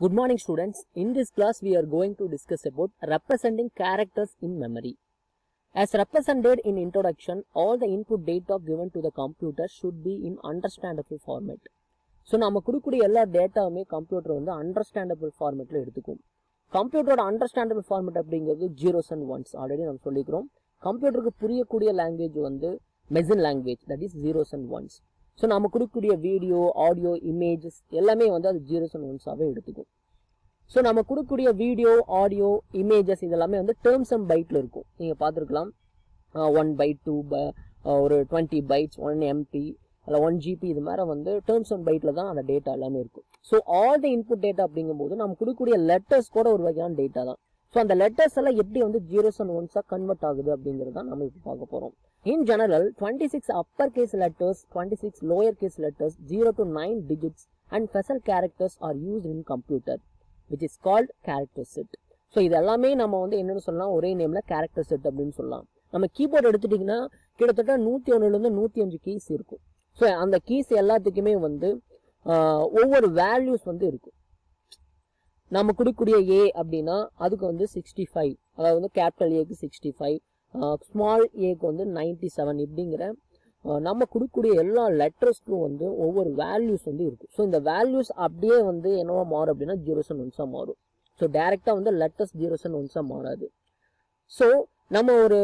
Good morning students. In this class we are going to discuss about representing characters in memory. As represented in introduction, all the input data given to the computer should be in understandable format. So நம்ம கொடுக்கக்கூடிய எல்லா டேட்டாவுமே computer வந்து understandable ஃபார்மேட்டில் எடுத்துக்கும் கம்ப்யூட்டரோட understandable format அப்படிங்கிறது zeros and ones already நம்ம சொல்லிக்கிறோம் கம்ப்யூட்டருக்கு புரியக்கூடிய லாங்குவேஜ் வந்து machine language that is zeros and ones so நம்ம கொடுக்கக்கூடிய வீடியோ ஆடியோ இமேஜஸ் எல்லாமே வந்து அது ஜீரோஸ் அண்ட் ஒன்ஸாகவே எடுத்துக்கும். ஸோ நம்ம கொடுக்கக்கூடிய வீடியோ ஆடியோ இமேஜஸ் இதெல்லாமே வந்து டேர்ம்ஸ் அண்ட் பைட்டில் இருக்கும். நீங்கள் பார்த்துருக்கலாம். ஒன் பைட் டூ ப ஒரு டுவெண்ட்டி பைட்ஸ் ஒன் எம்பி அதில் ஒன் ஜிபி இது மாதிரி வந்து டேர்ம்ஸ் அண்ட் பைட்டில் தான் அந்த டேட்டா எல்லாமே இருக்கும். So all the input data அப்படிங்கும்போது நம்ம கொடுக்கக்கூடிய லெட்டர்ஸ் கூட ஒரு வகையான டேட்டா தான். ஸோ அந்த லெட்டர்ஸ் எல்லாம் எப்படி வந்து ஜீரோஸ் அண்ட் ஒன்ஸாக கன்வெர்ட் ஆகுது அப்படிங்கிறது தான் நம்ம இப்போ பார்க்க போகிறோம் in general twenty six upper case letters twenty six lower case letters zero to nine digits and special characters are use in computer which is called character set so இது எல்லாமே நம்ம வந்து என்னென்னு சொல்லலாம்? ஒரே நேமில் கேரக்டர் செட் அப்படின்னு சொல்லலாம். நம்ம கீபோர்டு எடுத்துட்டிங்கன்னா கிட்டத்தட்ட நூற்றி ஒன்றுலேருந்து நூற்றி அஞ்சு கீஸ் இருக்கும். ஸோ அந்த கீஸ் எல்லாத்துக்குமே வந்து ஒவ்வொரு வேல்யூஸ் வந்து இருக்கும். நம்ம கொடுக்கக்கூடிய ஏ அப்படின்னா அதுக்கு வந்து சிக்ஸ்டி ஃபைவ் அதாவது வந்து கேபிட்டல் ஏக்கு சிக்ஸ்டி ஃபைவ் ஸ்மால் ஏக்கு வந்து நைன்டி செவன் இப்படிங்கிற நம்ம கொடுக்கக்கூடிய எல்லா லெட்டர்ஸ்க்கும் வந்து ஒவ்வொரு வேல்யூஸ் வந்து இருக்கும். ஸோ இந்த வேல்யூஸ் அப்படியே வந்து என்னவா மாறும் அப்படின்னா ஜீரோஸ் அண்ட் ஒன்ஸாக மாறும். ஸோ டேரெக்டாக வந்து லெட்டர்ஸ் ஜீரோஸ் அண்ட் ஒன்ஸாக மாறாது. ஸோ நம்ம ஒரு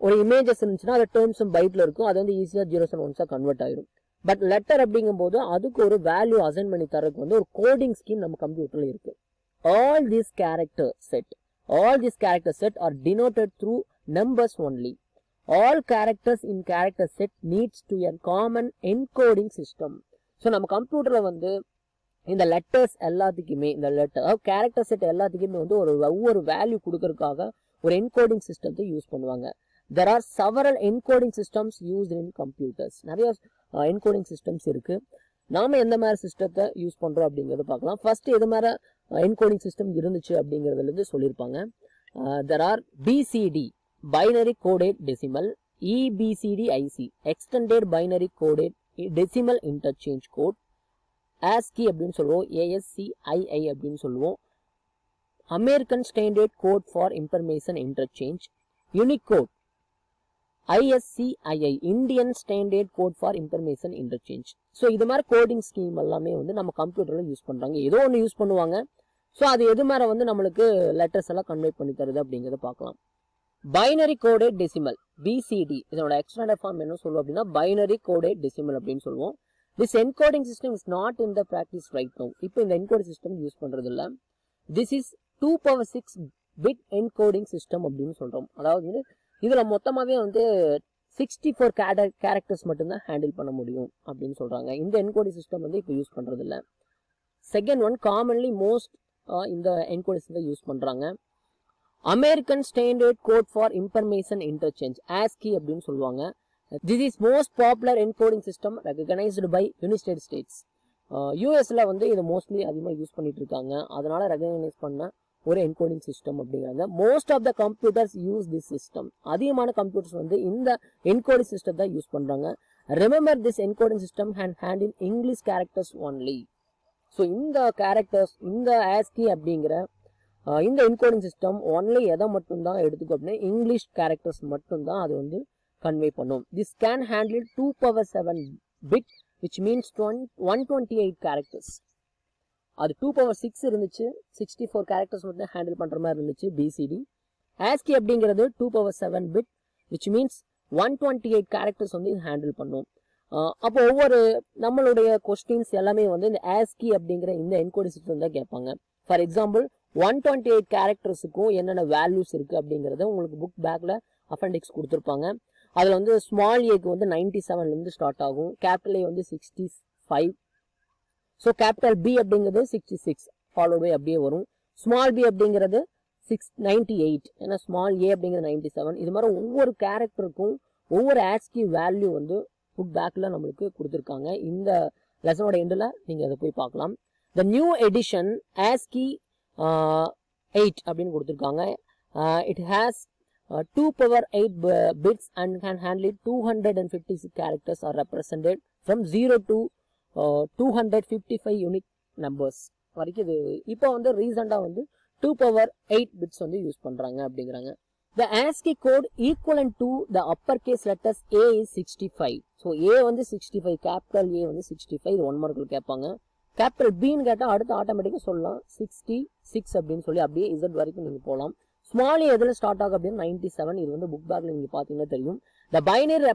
ஒரு இமேஜஸ் இருந்துச்சுன்னா அது டேர்ம்ஸ் பைட்டில் இருக்கும். அது வந்து ஈஸியாக ஜீரோஸ் அண்ட் ஒன்ஸாக கன்வெர்ட் ஆயிரும். பட் லெட்டர் அப்படிங்கும்போது அதுக்கு ஒரு வேல்யூ அசைன் பண்ணி தரதுக்கு வந்து ஒரு கோடிங் ஸ்கீம் நம்ம கம்ப்யூட்டரில் இருக்குது all this character set all this character set are denoted through numbers only all characters in character set needs to an common encoding system so நம்ம கம்ப்யூட்டரில் வந்து இந்த லெட்டர்ஸ் எல்லாத்துக்குமே இந்த லெட்டர் கேரக்டர் செட் எல்லாத்துக்குமே வந்து ஒரு ஒவ்வொரு வேல்யூ கொடுக்கறதுக்காக ஒரு என்கோடிங் சிஸ்டத்தை யூஸ் பண்ணுவாங்க. There are several encoding systems used in computers நிறைய என்கோடிங் சிஸ்டம்ஸ் இருக்குது நாம் எந்த மாதிரி சிஸ்டத்தை யூஸ் பண்ணுறோம் அப்படிங்கிறத பார்க்கலாம். ஃபர்ஸ்ட் எது மாதிரி என்கோடிங் சிஸ்டம் இருந்துச்சு அப்படிங்கிறதுலேருந்து சொல்லியிருப்பாங்க. There are BCD binary coded decimal EBCDIC extended binary coded decimal interchange code ASCII அப்படின்னு சொல்லுவோம் ஏஎஸ்சிஐஐ அப்படின்னு சொல்லுவோம். American standard code for information interchange Unicode ISCII Indian standard code for information interchange so இது மாதிரி coding scheme எல்லாமே வந்து நம்ம கம்ப்யூட்டரில் யூஸ் பண்ணுறாங்க ஏதோ ஒன்று யூஸ் பண்ணுவாங்க. ஸோ அது எது மாதிரி வந்து நம்மளுக்கு லெட்டர்ஸ் எல்லாம் கன்வே பண்ணி தருது அப்படிங்கிறத பார்க்கலாம். பைனரி கோடேட் டெசிமல் பிசிடி இதோட எக்ஸ்டாண்டர்ட் ஃபார்ம் என்ன சொல்லுவோம் அப்படின்னா பைனரி கோடேட் டெசிமல் அப்படின்னு சொல்லுவோம். This encoding system is not in the practice right no இப்போ இந்த என்கோடிங் சிஸ்டம் யூஸ் பண்ணுறது இல்லை this is two power six bit encoding system அப்படின்னு சொல்கிறோம் அதாவது இதில் மொத்தமாகவே வந்து சிக்ஸ்டி ஃபோர் கேட கேரக்டர்ஸ் மட்டும்தான் ஹேண்டில் பண்ண முடியும் அப்படின்னு சொல்கிறாங்க இந்த என்கோடிங் சிஸ்டம் வந்து இப்போ யூஸ் பண்ணுறது இல்லை செகண்ட் ஒன் காமன்லி மோஸ்ட் இந்த என்கோடிங் யூஸ் பண்ணுறாங்க American standard code for information interchange ASCII அப்படின்னு சொல்லுவாங்க. This is most popular encoding system recognised by United States யூஎஸில் வந்து இதை மோஸ்ட்லி அதிகமாக யூஸ் பண்ணிட்டு இருக்காங்க அதனால் ரெகனைஸ் பண்ண ஒரு என்கோடிங் சிஸ்டம் அப்படிங்கிறாங்க. Most of the computers use this system அதிகமான கம்ப்யூட்டர்ஸ் வந்து இந்த என்கோடிங் சிஸ்டம் தான் யூஸ் பண்ணுறாங்க remember this encoding system hand hand in English characters only so இந்த கேரக்டர்ஸ் இந்த ஆஸ்கி அப்படிங்கிற இந்த என்கோடிங் சிஸ்டம் ஒன்லி எதை மட்டும்தான் எடுத்துக்கோ அப்படின்னா இங்கிலீஷ் கேரக்டர்ஸ் மட்டும்தான் அது வந்து கன்வே பண்ணும். This can handle two power seven bit which means one twenty eight characters அது டூ பவர் சிக்ஸ் இருந்துச்சு சிக்ஸ்டி ஃபோர் கேரக்டர்ஸ் மட்டும் ஹேண்டில் பண்ணுற மாதிரி இருந்துச்சு பிசிடி ஆஸ்கி அப்படிங்கிறது two power seven bit which means one twenty eight characters வந்து இது handle பண்ணும். அப்போ ஒவ்வொரு நம்மளுடைய கொஸ்டின்ஸ் எல்லாமே வந்து இந்த ஆஸ்கி அப்படிங்கிற இந்த என்கோடி சிஸ்டம் தான் கேட்பாங்க. For example one twenty eight கேரக்டர்ஸுக்கும் என்னென்ன வேல்யூஸ் இருக்குது அப்படிங்கிறத உங்களுக்கு புக் பேக்கில் அஃபெண்டிக்ஸ் கொடுத்துருப்பாங்க. அதில் வந்து ஸ்மால் ஏக்கு வந்து நைன்டி செவன்லேருந்து ஸ்டார்ட் ஆகும். கேபிட்டல் ஏ வந்து sixty five so capital B அப்படிங்கிறது சிக்ஸ்டி சிக்ஸ் ஃபாலோ பை அப்படியே வரும். ஸ்மால் பி அப்படிங்கிறது சிக்ஸ் நைன்டி எயிட் ஏன்னா ஸ்மால் ஏ அப்படிங்கிறது நைன்டி செவன் இது மாதிரி ஒவ்வொரு கேரக்டருக்கும் ஒவ்வொரு ஆஸ்கி வேல்யூ வந்து புக் பேக்கில் நம்மளுக்கு கொடுத்துருக்காங்க. இந்த லெசனோட எண்டில் நீங்கள் அதை போய் பார்க்கலாம். The new edition ASCII eight அப்படின்னு கொடுத்துருக்காங்க. It has two power eight bits and can handle two hundred and fifty six characters are represented from zero to two hundred fifty five unique numbers வரைக்கும் இது இப்போ வந்து ரீசெண்டாக வந்து two power eight bits வந்து use பண்ணுறாங்க அப்படிங்கிறாங்க. The ASCII code equivalent to the uppercase letters A is 65. So A வந்து 65, capital A வந்து 65, இது ஒன் கேப்பாங்க. கேட்பாங்க B பின்னு கேட்டால் அடுத்து ஆட்டோமேட்டிக்காக சொல்லலாம் சிக்ஸ்டி சிக்ஸ் அப்படின்னு சொல்லி அப்படியே Z வரைக்கும் நீங்கள் போகலாம் ஸ்மால் எதில் ஸ்டார்ட் ஆகும் அப்படின்னு நைன்டி செவன் இது வந்து புக் பேக்கில் நீங்கள் பார்த்தீங்கன்னா தெரியும் the binary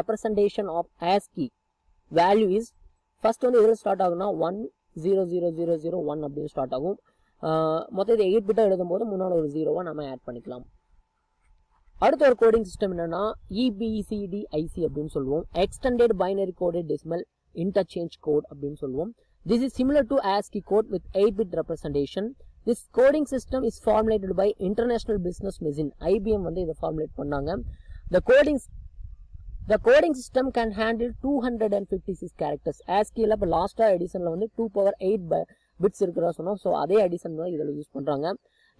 representation of of ASCII is first வந்து எதில் ஸ்டார்ட் ஆகும்னா one zero zero zero zero one அப்படின்னு ஸ்டார்ட் ஆகும் மொத்தம் இது எயிட் பிட்டாக எழுதும்போது முன்னால் ஒரு ஜீரோவாக நம்ம ஆட் பண்ணிக்கலாம். அடுத்த ஒரு கோடிங் சிஸ்டம் என்னென்னா இபிசிடிஐசி அப்படின்னு சொல்லுவோம். Extended binary code decimal interchange code அப்படின்னு சொல்லுவோம். This is similar to ASCII code with eight bit representation this coding system is formulated by international business machine IBM வந்து இதை ஃபார்முலேட் பண்ணாங்க. The coding the coding system can handle two hundred and fifty six characters ஆஸ்கியில் இப்போ லாஸ்ட்டாக எடிஷனில் வந்து two power eight bits இருக்கிறதா சொன்னோம் so அதே addition தான் இதில் யூஸ் பண்ணுறாங்க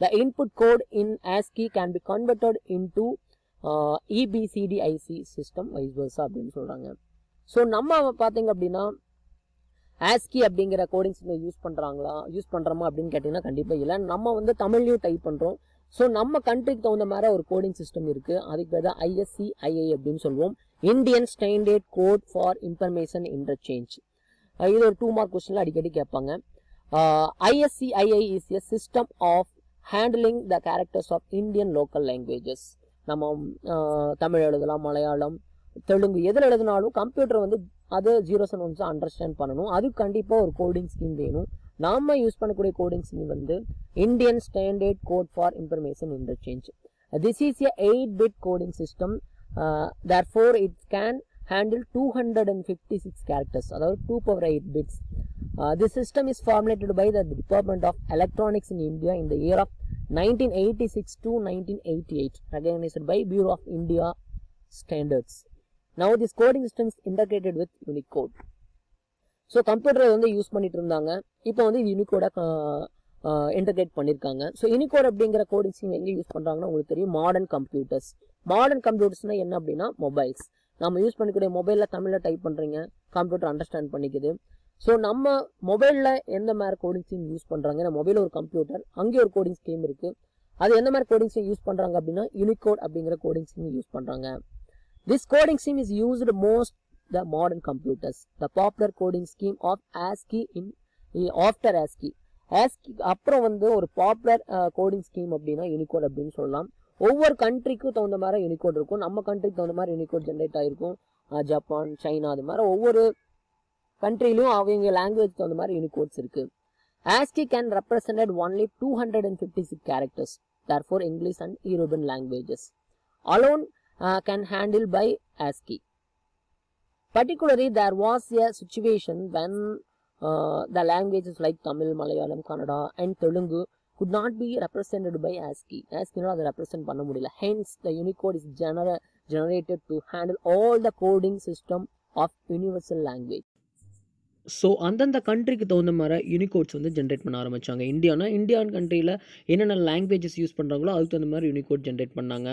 the input code in ASCII can be converted into EBCDIC system vice versa அப்படின்னு சொல்கிறாங்க ஸோ நம்ம பார்த்தீங்க அப்படின்னா ஆஸ்கி அப்படிங்கிற கோடிங்ஸ் யூஸ் பண்ணுறாங்களா யூஸ் பண்ணுறோமா அப்படின்னு கேட்டிங்கன்னா கண்டிப்பாக இல்லை. நம்ம வந்து தமிழ்லையும் டைப் பண்ணுறோம் ஸோ நம்ம கண்ட்ரிக்கு தகுந்த மாதிரி ஒரு கோடிங் சிஸ்டம் இருக்குது அதுக்கு பேர் தான் ஐஎஸ்சி ஐஐ அப்படின்னு சொல்லுவோம். Indian standard code for information interchange இது ஒரு டூ மார்க் கொஸ்டினில் அடிக்கடி கேட்பாங்க. ISCII is a system of handling the characters of Indian local languages நம்ம தமிழ் எழுதலாம் மலையாளம் தெலுங்கு எதில் எழுதினாலும் கம்ப்யூட்டர் வந்து அதை ஜீரோஸ் அண்ட் ஒன்ஸ் அண்டர்ஸ்டாண்ட் பண்ணணும். அது கண்டிப்பாக ஒரு கோடிங் ஸ்கீம் வேணும். நாம யூஸ் பண்ணக்கூடிய கோடிங் ஸ்கீம் வந்து Indian standard code for information interchange this is a eight bit coding system therefore it can handle two hundred and fifty six characters அதாவது two power eight bits this system is formulated by the department of electronics in India in the year of 1986 to 1988 recognized by Bureau of India Standards. Now this coding system is integrated with Unicode. So கம்ப்யூட்டரை வந்து use பண்ணிட்டு இருந்தாங்க இப்போ வந்து இது யூனிகோட integrate பண்ணியிருக்காங்க so Unicode அப்படிங்கிற கோடிங் ஸ்கீம் எங்கே யூஸ் பண்ணுறாங்கன்னா உங்களுக்கு தெரியும். மாடர்ன் கம்ப்யூட்டர்ஸ் மாடர்ன் கம்ப்யூட்டர்ஸ்னால் என்ன அப்படின்னா மொபைல்ஸ் நம்ம யூஸ் பண்ணிக்கூடிய மொபைலில் தமிழில் டைப் பண்ணுறீங்க கம்ப்யூட்டர் அண்டர்ஸ்டாண்ட் பண்ணிக்குது. ஸோ நம்ம மொபைலில் எந்த மாதிரி கோடிங் ஸ்கீம் யூஸ் பண்ணுறாங்க ஏன்னா மொபைல் ஒரு கம்ப்யூட்டர் அங்கே ஒரு கோடிங் ஸ்கீம் இருக்குது அது எந்த மாதிரி கோடிங் ஸ்கீம் யூஸ் பண்ணுறாங்க அப்படின்னா யூனிகோட் அப்படிங்கிற கோடிங் ஸ்கீம் யூஸ் பண்ணுறாங்க this coding scheme is used most the modern computers the popular coding scheme of ASCII in after ASCII ASCII அப்புறம் வந்து ஒரு பாப்புலர் கோடிங் ஸ்கீம் அப்படின்னா யூனிகோட் அப்படின்னு சொல்லலாம். ஒவ்வொரு கண்ட்ரிக்கும் தகுந்த மாதிரி யூனிகோட் இருக்கும். நம்ம கண்ட்ரிக்கு தகுந்த மாதிரி யூனிகோட் ஜென்ரேட் ஆகிருக்கும் ஜப்பான் சைனா அது மாதிரி ஒவ்வொரு கண்ட்ரிலையும் அவங்க லாங்குவேஜ் தகுந்த மாதிரி யூனிகோட்ஸ் இருக்கு ASCII can represented only 256 characters, therefore English and European languages alone uh, can handle by ASCII. Particularly, there was a situation when uh, the languages like Tamil, Malayalam, Kannada and Telugu could not be represented by ASCII. ASCII அதை represent பண்ண முடியல. Hence, the Unicode is genera- generated to handle all the coding system of universal language. So அந்தந்த கண்ட்ரிக்கு தகுந்த மாதிரி யூனிகோட்ஸ் வந்து generate பண்ண ஆரம்பித்தாங்க இந்தியானா இந்தியான் கண்ட்ரியில் என்னென்ன லாங்குவேஜஸ் யூஸ் பண்ணுறாங்களோ அதுக்கு தகுந்த மாதிரி யூனிகோட் ஜென்ரேட் பண்ணாங்க.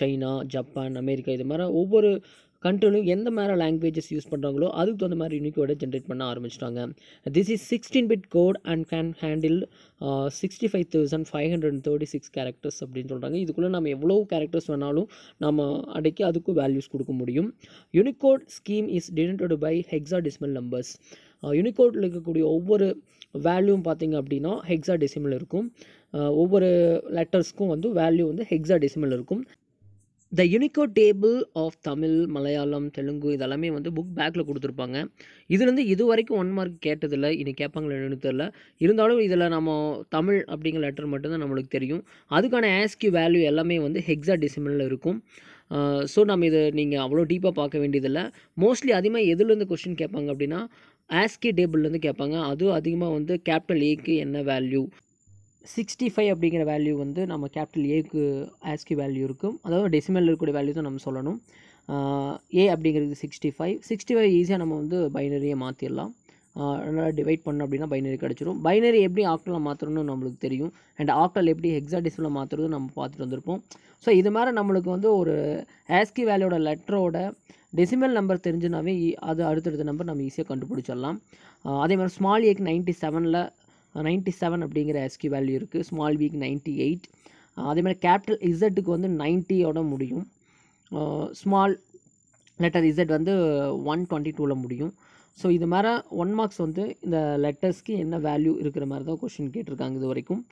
சைனா ஜப்பான் அமெரிக்கா இது மாதிரி ஒவ்வொரு கண்ட்ரிலையும் எந்த மாதிரி லாங்குவேஜஸ் யூஸ் பண்ணுறாங்களோ அதுக்கு தகுந்த மாதிரி யூனிகோடை ஜென்ரேட் பண்ண ஆரம்பிச்சிட்டாங்க. This is sixteen bit code and can handle sixty five thousand five hundred thirty six characters அப்படின்னு சொல்கிறாங்க இதுக்குள்ளே நம்ம எவ்வளோ கேரக்டர்ஸ் வேணாலும் நம்ம அடக்கி அதுக்கும் வேல்யூஸ் கொடுக்க முடியும். Unicode scheme is denoted by hexadecimal numbers யூனிகோட்டில் இருக்கக்கூடிய ஒவ்வொரு வேல்யூவும் பார்த்தீங்க அப்படின்னா ஹெக்ஸா டெசிமல் இருக்கும். Uh, ஒவ்வொரு லெட்டர்ஸ்க்கும் வந்து வேல்யூ வந்து ஹெக்ஸா டெசிமல் இருக்கும். The Unicode table of Tamil Malayalam Telugu இதெல்லாமே வந்து புக் பேக்கில் கொடுத்துருப்பாங்க. இதுலேருந்து இது வரைக்கும் ஒன் மார்க் கேட்டதில்லை. இனி கேட்பாங்களா என்னன்னு தெரில இருந்தாலும் இதில் நம்ம தமிழ் அப்படிங்கிற லெட்டர் மட்டும்தான் நம்மளுக்கு தெரியும். அதுக்கான ஆஸ்கி வேல்யூ எல்லாமே வந்து ஹெக்ஸா டெசிமலில் இருக்கும். ஸோ நம்ம இதை நீங்கள் அவ்வளோ டீப்பாக பார்க்க வேண்டியதில்லை. மோஸ்ட்லி அதிகமாக எதுலேருந்து கொஸ்டின் கேட்பாங்க அப்படின்னா ஆஸ்கி டேபிள்லேருந்து கேட்பாங்க. அதுவும் அதிகமாக வந்து கேபிட்டல் ஏக்கு என்ன வேல்யூ சிக்ஸ்டி ஃபைவ் அப்படிங்கிற வேல்யூ வந்து நம்ம கேபிட்டல் ஏக்கு ஆஸ்கி வேல்யூ இருக்கும். அதாவது டெசிமலில் இருக்கக்கூடிய வேல்யூ தான் நம்ம சொல்லணும். ஏ அப்படிங்கிறது சிக்ஸ்டி ஃபைவ் சிக்ஸ்டி ஃபைவ் ஈஸியாக நம்ம வந்து பைனரியை மாற்றிடலாம் நல்லா டிவைட் பண்ணோம் அப்படின்னா பைனரி கிடச்சிரும். பைனரி எப்படி ஆக்டலில் மாற்றணும்னு நம்மளுக்கு தெரியும். அண்ட் ஆக்டல் எப்படி ஹெக்ஸாடிஸில் மாற்றுறது நம்ம பார்த்துட்டு வந்திருப்போம். ஸோ இது மாதிரி நம்மளுக்கு வந்து ஒரு ஆஸ்கி வேல்யூட லெட்டரோட டெசிமல் நம்பர் தெரிஞ்சுனாவே அது அடுத்தடுத்த நம்பர் நம்ம ஈஸியாக கண்டுபிடிச்சிடலாம். அதே மாதிரி ஸ்மால் ஏக்கு நைன்ட்டி செவனில் நைன்ட்டி செவன் அப்படிங்கிற எஸ்கியூ வேல்யூ இருக்குது ஸ்மால் வீக் நைன்ட்டி எயிட் அதே மாதிரி கேபிட்டல் இசட்டுக்கு வந்து நைன்ட்டியோட முடியும். ஸ்மால் லெட்டர் இசட் வந்து ஒன் டுவெண்ட்டி டூவில் முடியும். ஸோ இது மாதிரி ஒன் மார்க்ஸ் வந்து இந்த லெட்டர்ஸ்க்கு என்ன வேல்யூ இருக்கிற மாதிரி தான் கொஷின் கேட்டிருக்காங்க இது வரைக்கும்.